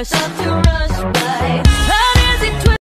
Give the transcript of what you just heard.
push up to